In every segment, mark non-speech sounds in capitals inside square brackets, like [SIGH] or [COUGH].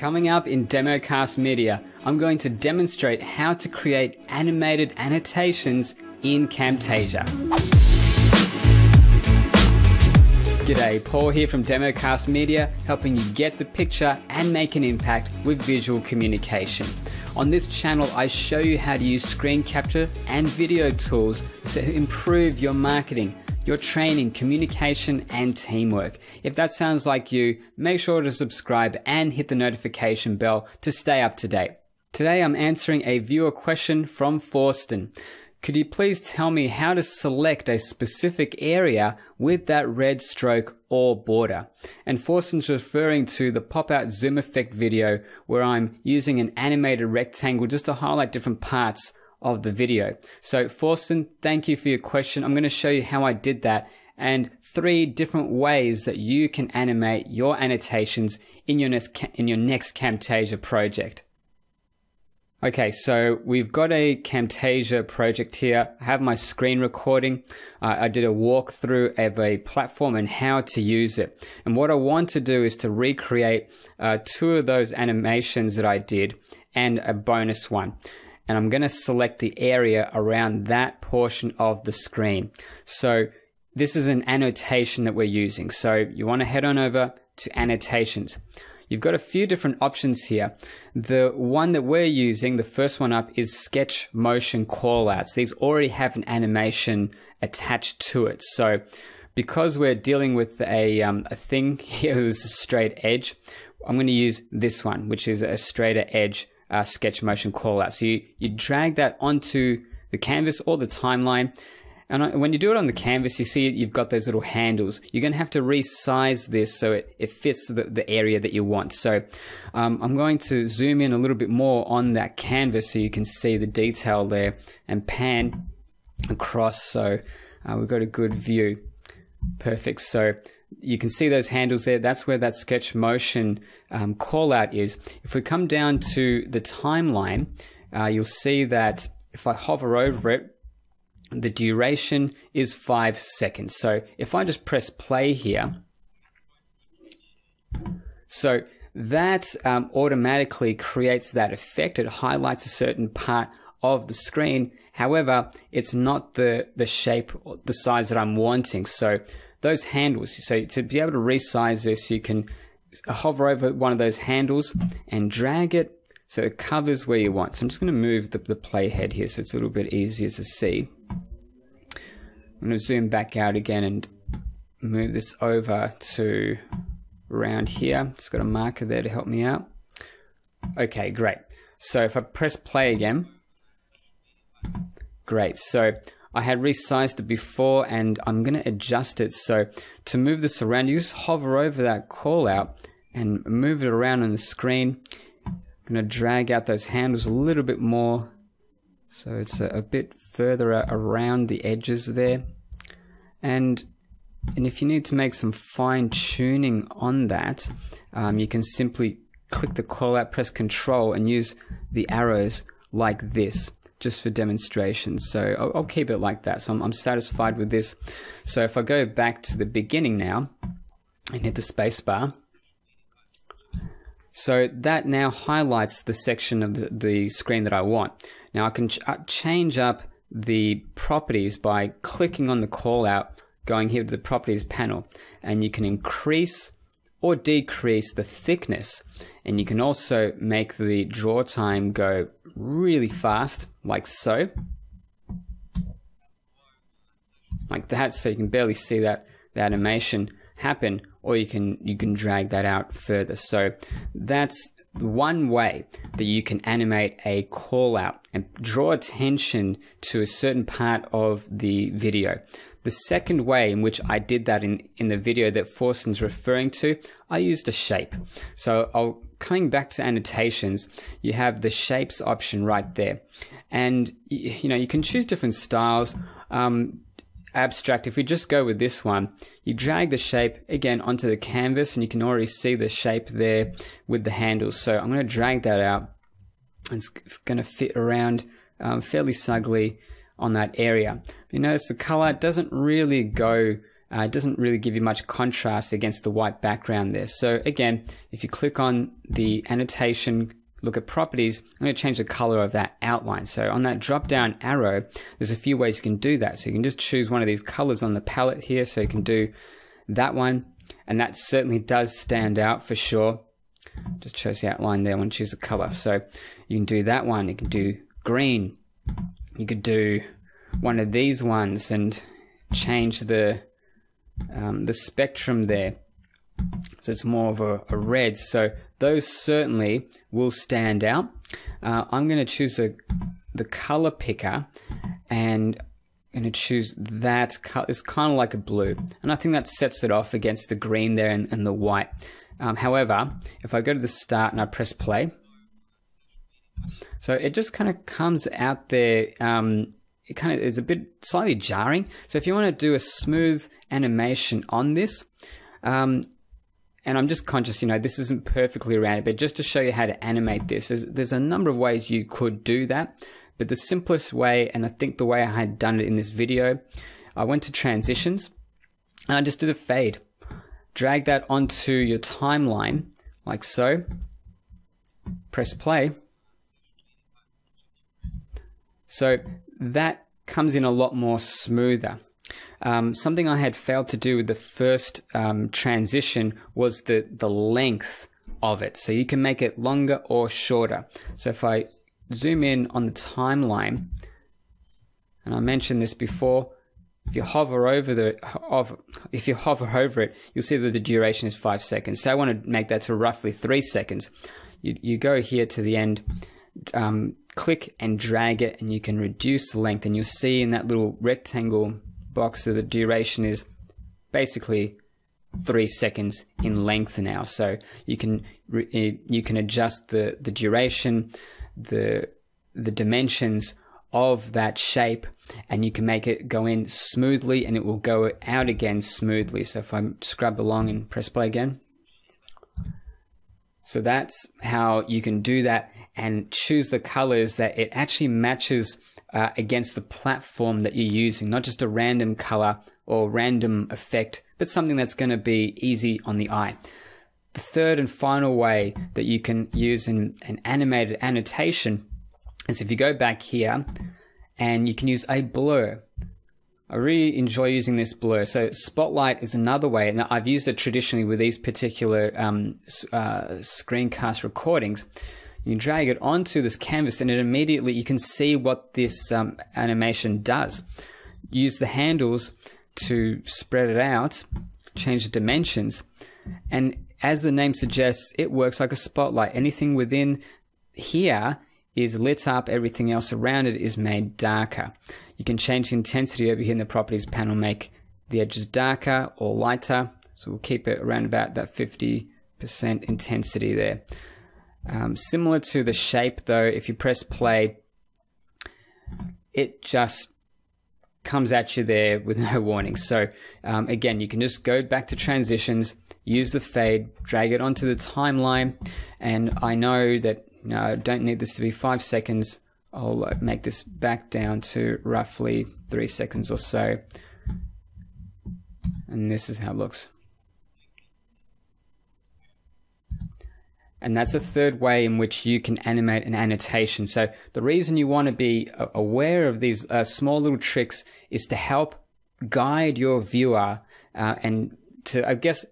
Coming up in DemoCast Media, I'm going to demonstrate how to create animated annotations in Camtasia. G'day, Paul here from DemoCast Media, helping you get the picture and make an impact with visual communication. On this channel, I show you how to use screen capture and video tools to improve your marketing, your training, communication, and teamwork. If that sounds like you, make sure to subscribe and hit the notification bell to stay up to date. Today I'm answering a viewer question from Forsten. Could you please tell me how to select a specific area with that red stroke or border? And Forsten's referring to the pop-out zoom effect video where I'm using an animated rectangle just to highlight different parts of the video. So Forsten, thank you for your question. I'm going to show you how I did that and three different ways that you can animate your annotations in your next, in your next Camtasia project. Okay, so we've got a Camtasia project here. I have my screen recording. Uh, I did a walkthrough of a platform and how to use it. And what I want to do is to recreate uh, two of those animations that I did and a bonus one and I'm going to select the area around that portion of the screen. So this is an annotation that we're using. So you want to head on over to annotations. You've got a few different options here. The one that we're using, the first one up, is sketch motion callouts. These already have an animation attached to it. So because we're dealing with a, um, a thing [LAUGHS] here, this is a straight edge, I'm going to use this one, which is a straighter edge uh, sketch motion callout. So you, you drag that onto the canvas or the timeline. And when you do it on the canvas, you see you've got those little handles. You're going to have to resize this so it, it fits the, the area that you want. So um, I'm going to zoom in a little bit more on that canvas so you can see the detail there and pan across so uh, we've got a good view. Perfect. So you can see those handles there. That's where that sketch motion um, call out is. If we come down to the timeline, uh, you'll see that if I hover over it, the duration is five seconds. So if I just press play here, so that um, automatically creates that effect. It highlights a certain part of the screen. However, it's not the, the shape, the size that I'm wanting. So those handles. So to be able to resize this, you can hover over one of those handles and drag it so it covers where you want. So I'm just going to move the, the playhead here so it's a little bit easier to see. I'm going to zoom back out again and move this over to around here. It's got a marker there to help me out. Okay, great. So if I press play again, great. So I had resized it before and I'm going to adjust it. So to move this around, you just hover over that call out and move it around on the screen. I'm going to drag out those handles a little bit more. So it's a, a bit further around the edges there. And and if you need to make some fine tuning on that, um, you can simply click the call out, press control and use the arrows like this just for demonstrations. So I'll, I'll keep it like that. So I'm, I'm, satisfied with this. So if I go back to the beginning now and hit the spacebar, so that now highlights the section of the, the screen that I want. Now I can ch uh, change up the properties by clicking on the call out, going here to the properties panel, and you can increase or decrease the thickness. And you can also make the draw time go really fast, like so. Like that, so you can barely see that, the animation happen, or you can you can drag that out further. So that's one way that you can animate a call out and draw attention to a certain part of the video. The second way in which I did that in, in the video that Forsten's referring to, I used a shape. So I'll coming back to annotations, you have the shapes option right there. And you know, you can choose different styles. Um, abstract, if we just go with this one, you drag the shape again onto the canvas and you can already see the shape there with the handles. So I'm going to drag that out. It's going to fit around um, fairly snugly on that area. You notice the color doesn't really go uh, doesn't really give you much contrast against the white background there. So again, if you click on the annotation, look at properties, I'm going to change the color of that outline. So on that drop down arrow, there's a few ways you can do that. So you can just choose one of these colors on the palette here. So you can do that one. And that certainly does stand out for sure. Just shows the outline there when you choose a color. So you can do that one. You can do green. You could do one of these ones and change the um, the spectrum there. So it's more of a, a, red. So those certainly will stand out. Uh, I'm going to choose a, the color picker and I'm going to choose that. It's kind of like a blue. And I think that sets it off against the green there and, and the white. Um, however, if I go to the start and I press play, so it just kind of comes out there um, it kind of is a bit slightly jarring. So if you want to do a smooth animation on this, um, and I'm just conscious, you know, this isn't perfectly around but just to show you how to animate this, there's a number of ways you could do that. But the simplest way, and I think the way I had done it in this video, I went to transitions and I just did a fade. Drag that onto your timeline like so. Press play. So that comes in a lot more smoother. Um, something I had failed to do with the first um, transition was the, the length of it. So you can make it longer or shorter. So if I zoom in on the timeline, and I mentioned this before, if you hover over the if you hover over it, you'll see that the duration is five seconds. So I want to make that to roughly three seconds. You, you go here to the end, um, click and drag it and you can reduce the length. And you'll see in that little rectangle box that the duration is basically three seconds in length now. So you can eh, you can adjust the the duration the the dimensions of that shape and you can make it go in smoothly and it will go out again smoothly. So if I scrub along and press play again so that's how you can do that and choose the colors that it actually matches uh, against the platform that you're using, not just a random color or random effect, but something that's going to be easy on the eye. The third and final way that you can use an, an animated annotation is if you go back here and you can use a blur. I really enjoy using this blur. So Spotlight is another way, and I've used it traditionally with these particular um, uh, screencast recordings. You drag it onto this canvas, and it immediately you can see what this um, animation does. Use the handles to spread it out, change the dimensions, and as the name suggests, it works like a spotlight. Anything within here is lit up, everything else around it is made darker. You can change the intensity over here in the properties panel, make the edges darker or lighter. So we'll keep it around about that 50% intensity there. Um, similar to the shape though, if you press play, it just comes at you there with no [LAUGHS] warning. So um, again, you can just go back to transitions, use the fade, drag it onto the timeline. And I know that know, I don't need this to be five seconds. I'll uh, make this back down to roughly three seconds or so. And this is how it looks. And that's a third way in which you can animate an annotation. So the reason you want to be aware of these uh, small little tricks is to help guide your viewer uh, and to, I guess,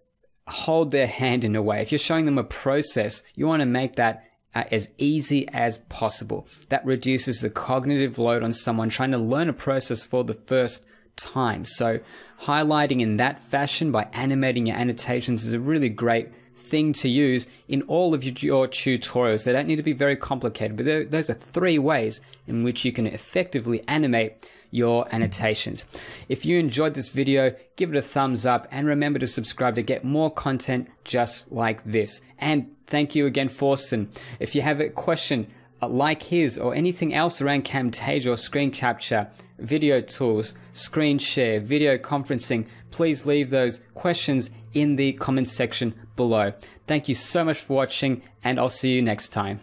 hold their hand in a way. If you're showing them a process, you want to make that uh, as easy as possible. That reduces the cognitive load on someone trying to learn a process for the first time. So highlighting in that fashion by animating your annotations is a really great thing to use in all of your tutorials. They don't need to be very complicated, but those are three ways in which you can effectively animate your annotations. If you enjoyed this video, give it a thumbs up and remember to subscribe to get more content just like this. And thank you again, Forsten. If you have a question uh, like his or anything else around Camtasia or screen capture, video tools, screen share, video conferencing, please leave those questions in the comments section below. Thank you so much for watching and I'll see you next time.